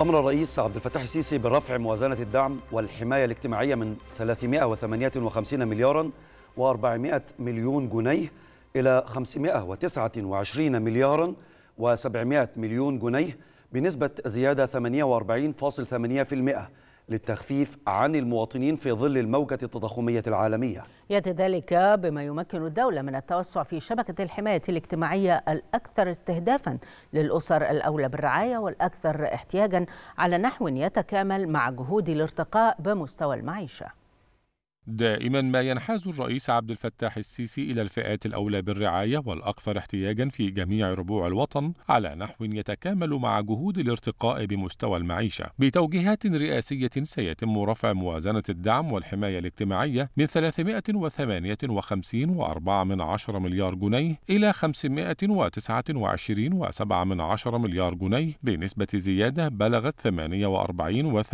أمر الرئيس عبد الفتاح السيسي برفع موازنة الدعم والحماية الاجتماعية من 358 مليارا و400 مليون جنيه إلى 529 مليارا و700 مليون جنيه بنسبة زيادة 48.8% للتخفيف عن المواطنين في ظل الموجة التضخمية العالمية. يأتي ذلك بما يمكن الدولة من التوسع في شبكة الحماية الاجتماعية الأكثر استهدافا للأسر الأولى بالرعاية والأكثر احتياجا على نحو يتكامل مع جهود الارتقاء بمستوى المعيشة. دائما ما ينحاز الرئيس عبد الفتاح السيسي إلى الفئات الأولى بالرعاية والأكثر احتياجا في جميع ربوع الوطن على نحو يتكامل مع جهود الارتقاء بمستوى المعيشة. بتوجيهات رئاسية سيتم رفع موازنة الدعم والحماية الاجتماعية من 358.4 من عشر مليار جنيه إلى 529.7 من عشر مليار جنيه بنسبة زيادة بلغت 48.8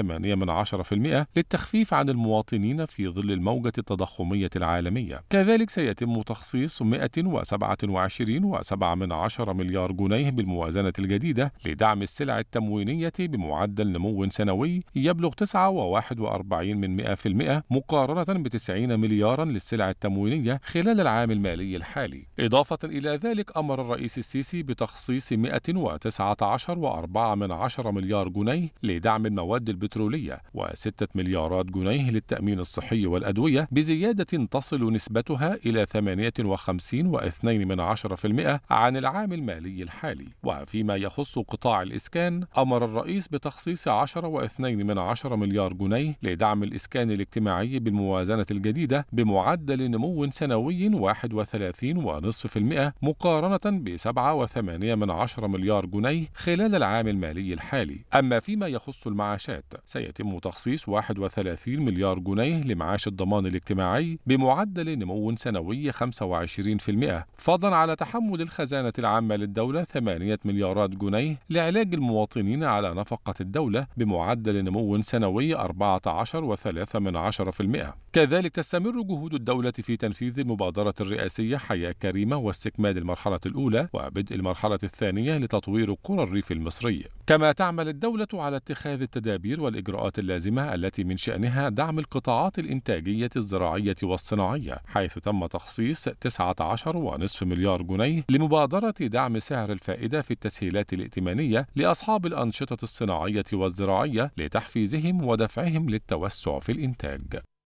من عشرة في المئة للتخفيف عن المواطنين في ظل الموجة التضخمية العالمية. كذلك سيتم تخصيص 127.7 من عشر مليار جنيه بالموازنة الجديدة لدعم السلع التموينية بمعدل نمو سنوي يبلغ 9.41 من 100% مقارنة ب 90 مليارا للسلع التموينية خلال العام المالي الحالي. إضافة إلى ذلك أمر الرئيس السيسي بتخصيص 119.4 من مليار جنيه لدعم المواد البترولية و6 مليارات جنيه للتأمين الصحي والأدوية. الأدوية بزيادة تصل نسبتها إلى 58.2 من عشرة في المئة عن العام المالي الحالي. وفيما يخص قطاع الإسكان أمر الرئيس بتخصيص 10.2 من عشرة مليار جنيه لدعم الإسكان الاجتماعي بالموازنة الجديدة بمعدل نمو سنوي 31.5% مقارنة ب 7.8 من عشرة مليار جنيه خلال العام المالي الحالي. أما فيما يخص المعاشات سيتم تخصيص 31 مليار جنيه لمعاش الضمان الاجتماعي بمعدل نمو سنوي 25% فضلا على تحمل الخزانة العامة للدولة 8 مليارات جنيه لعلاج المواطنين على نفقة الدولة بمعدل نمو سنوي 14.3% كذلك تستمر جهود الدولة في تنفيذ المبادرة الرئاسية حياة كريمة واستكمال المرحلة الأولى وبدء المرحلة الثانية لتطوير قرى الريف المصري. كما تعمل الدولة على اتخاذ التدابير والإجراءات اللازمة التي من شأنها دعم القطاعات الإنتاجية الزراعية والصناعية حيث تم تخصيص 19.5 مليار جنيه لمبادرة دعم سعر الفائدة في التسهيلات الائتمانية لأصحاب الأنشطة الصناعية والزراعية لتحفيزهم ودفعهم للتوسع في الإنتاج.